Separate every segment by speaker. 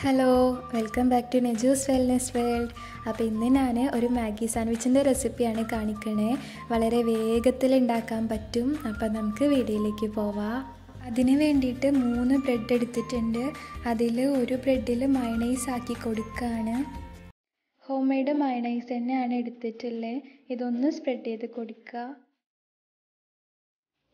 Speaker 1: Hello welcome back to Nejus wellness world അപ്പോൾ ഇന്ന് ഞാൻ ഒരു മാഗി സാൻഡ്വിച്ചിന്റെ റെസിപ്പിയാണ് കാണിക്കണേ. വളരെ വേഗത്തിൽ ഉണ്ടാക്കാൻ പറ്റും. അപ്പോൾ നമുക്ക് വീഡിയോയിലേക്ക് പോവാം. അതിന് വേണ്ടിയിട്ട് മൂന്ന് ബ്രെഡ് എടുത്തിട്ടുണ്ട്. അതിൽ ഒരു ബ്രെഡിൽ മയണൈസ് ആക്കി കൊടുക്കുകയാണ് ഹോം മെയ്ഡ് മയണൈസ് തന്നെയാണ് എടുത്തിട്ടുള്ളത് ഇതൊന്ന് സ്പ്രെഡ് ചെയ്ത് കൊടുക്കുക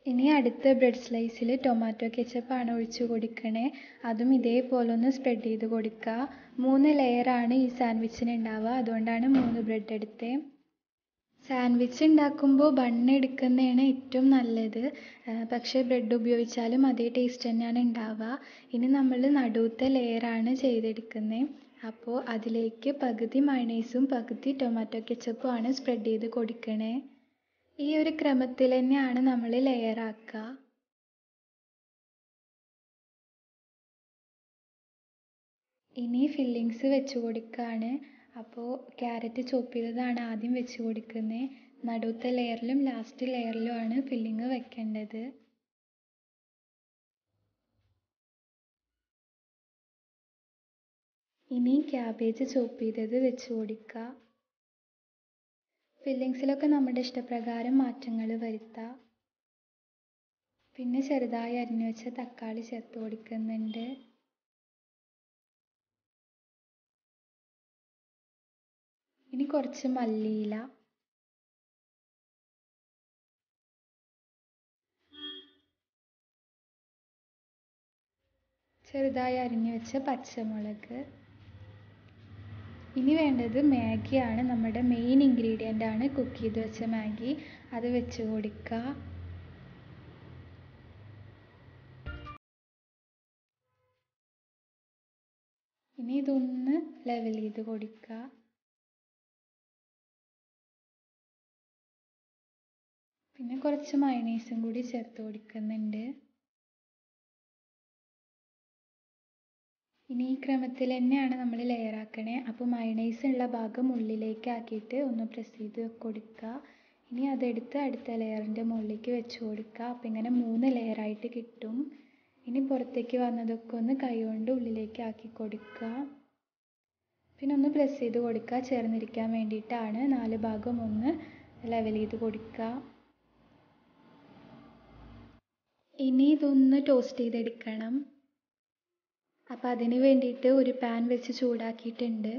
Speaker 1: ഇനി അടുത്ത ബ്രെഡ് സ്ലൈസിൽ ടൊമാറ്റോ കെച്ചപ്പാണ് ഒഴിച്ച് കൊടുക്കണേ. അതും ഇതേപോലെ ഒന്ന് സ്പ്രെഡ് ചെയ്ത് കൊടുക്കുക മൂന്ന് ലെയറാണ് ഈ സാൻഡ്വിച്ചിന് ഉണ്ടാവുക അതുകൊണ്ടാണ് മൂന്ന് ബ്രെഡ് എടുത്തത് സാൻഡ്വിച്ച് ഉണ്ടാക്കുമ്പോൾ ബണ്ണ് എടുക്കുന്നതാണ് ഏറ്റവും നല്ലത്. പക്ഷേ ബ്രെഡ് ഉപയോഗിച്ചാലും അതേ ടേസ്റ്റ് തന്നെയാണ് ഉണ്ടാവുക. ഇനി നമ്മൾ നടുവത്തെ ലെയറാണ് ചെയ്തെടുക്കുന്നത് അപ്പോൾ അതിലേക്ക് പകുതി മയണൈസും പകുതി ടൊമാറ്റോ കെച്ചപ്പും ആണ് സ്പ്രെഡ് ചെയ്ത് കൊടുക്കണേ. ഈ ഒരു ക്രമത്തിൽ തന്നെയാണ് നമ്മൾ ലെയർ ആക്കുക. ഇനി ഫില്ലിങ്സ് വെച്ച് കൊടുക്കുകയാണ് അപ്പോൾ ക്യാരറ്റ് ചോപ്പ് ചെയ്തതാണ് ആദ്യം വെച്ച് കൊടുക്കുന്നത് നടുത്തെ ലെയറിലും ലാസ്റ്റ് ലെയറിലുമാണ് ഫില്ലിങ് വെക്കേണ്ടത്. ഇനി ക്യാബേജ് ചോപ്പ് ചെയ്തത് വെച്ച് കൊടുക്കുക ഫില്ലിങ്സിലൊക്കെ നമ്മുടെ ഇഷ്ടപ്രകാരം മാറ്റങ്ങൾ വരുത്താം. പിന്നെ ചെറുതായി അരിഞ്ഞു വെച്ച തക്കാളി ചേർത്ത് കൊടുക്കുന്നുണ്ട്. ഇനി കുറച്ച് മല്ലിയില. ചെറുതായി അരിഞ്ഞു വെച്ച പച്ചമുളക്. ഇനി വേണ്ടത് മാഗിയാണ്. നമ്മുടെ മെയിൻ ഇൻഗ്രീഡിയന്റ് ആണ് കുക്ക് ചെയ്ത് വെച്ച മാഗി. അത് വെച്ച് കൊടുക്കുക ഇനി ഇതൊന്ന് ലെവൽ ചെയ്ത് കൊടുക്കുക പിന്നെ കുറച്ച് മയണൈസും കൂടി ചേർത്ത് കൊടുക്കുന്നുണ്ട്. ഇനി ഈ ക്രമത്തിൽ തന്നെയാണ് നമ്മൾ ലെയർ ആക്കണേ അപ്പോൾ മയണൈസ് ഉള്ള ഭാഗം ഉള്ളിലേക്ക് ആക്കിയിട്ട് ഒന്ന് പ്രസ് ചെയ്ത് കൊടുക്കുക. ഇനി അതെടുത്ത് അടുത്ത ലെയറിന്റെ മുകളിലേക്ക് വെച്ച് കൊടുക്കുക. അപ്പോൾ ഇങ്ങനെ മൂന്ന് ലെയറായിട്ട് കിട്ടും. ഇനി പുറത്തേക്ക് വന്നതൊക്കെ ഒന്ന് കൈകൊണ്ട് ഉള്ളിലേക്ക് ആക്കി കൊടുക്കുക. പിന്നെ ഒന്ന് പ്രസ് ചെയ്ത് കൊടുക്കുക. ചേർന്നിരിക്കാൻ വേണ്ടിയിട്ടാണ് നാല് ഭാഗം ഒന്ന് ലെവൽ ചെയ്ത് കൊടുക്കുക. ഇനി ഇതൊന്ന് ടോസ്റ്റ് ചെയ്തെടുക്കണം. അപ്പോൾ അതിന് വേണ്ടിയിട്ട് ഒരു പാൻ വെച്ച് ചൂടാക്കിയിട്ടുണ്ട്.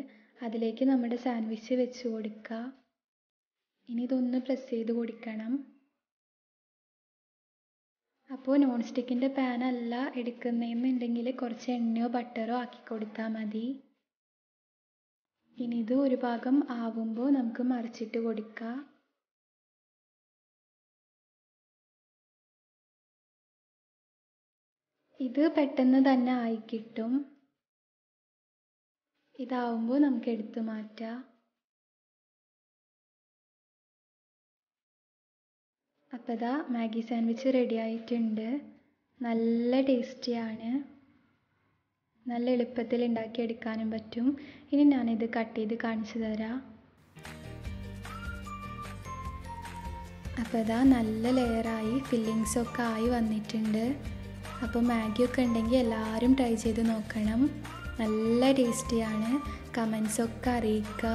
Speaker 1: അതിലേക്ക് നമ്മുടെ സാൻഡ്വിച്ച് വെച്ച് കൊടുക്കുക ഇനി ഇതൊന്ന് പ്രസ് ചെയ്ത് കൊടുക്കണം. അപ്പോൾ നോൺ സ്റ്റിക്കിന്റെ പാൻ അല്ല എടുക്കുന്നതെന്നുണ്ടെങ്കിൽ കുറച്ച് എണ്ണയോ ബട്ടറോ ആക്കി കൊടുത്താൽ മതി. ഇനി ഇത് ഒരു ഭാഗം ആവുമ്പോൾ നമുക്ക് മറിച്ചിട്ട് കൊടുക്കാം. ഇത് പെട്ടെന്ന് തന്നെ ആയി കിട്ടും ഇതാവുമ്പോൾ നമുക്ക് എടുത്തു മാറ്റാം. അപ്പോൾ ഇതാ മാഗി സാൻഡ്വിച്ച് റെഡി ആയിട്ടുണ്ട്. നല്ല ടേസ്റ്റിയാണ്. നല്ല എളുപ്പത്തിൽ ഉണ്ടാക്കിയെടുക്കാനും പറ്റും. ഇനി ഞാനിത് കട്ട് ചെയ്ത് കാണിച്ചു തരാം. അപ്പോൾ ഇതാ നല്ല ലെയറായി ഫില്ലിങ്സൊക്കെ ആയി വന്നിട്ടുണ്ട്. അപ്പോൾ മാഗിയൊക്കെ ഉണ്ടെങ്കിൽ എല്ലാവരും ട്രൈ ചെയ്ത് നോക്കണം. നല്ല ടേസ്റ്റിയാണ് കമൻസൊക്കെ അറിയിക്കുക.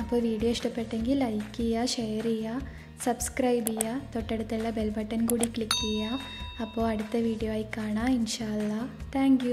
Speaker 1: അപ്പോൾ വീഡിയോ ഇഷ്ടപ്പെട്ടെങ്കിൽ ലൈക്ക് ചെയ്യുക ഷെയർ ചെയ്യുക സബ്സ്ക്രൈബ് ചെയ്യുക. തൊട്ടടുത്തുള്ള ബെൽ ബട്ടൺ കൂടി ക്ലിക്ക് ചെയ്യുക. അപ്പോൾ അടുത്ത വീഡിയോ ആയി കാണാം. ഇൻഷാല്ല താങ്ക്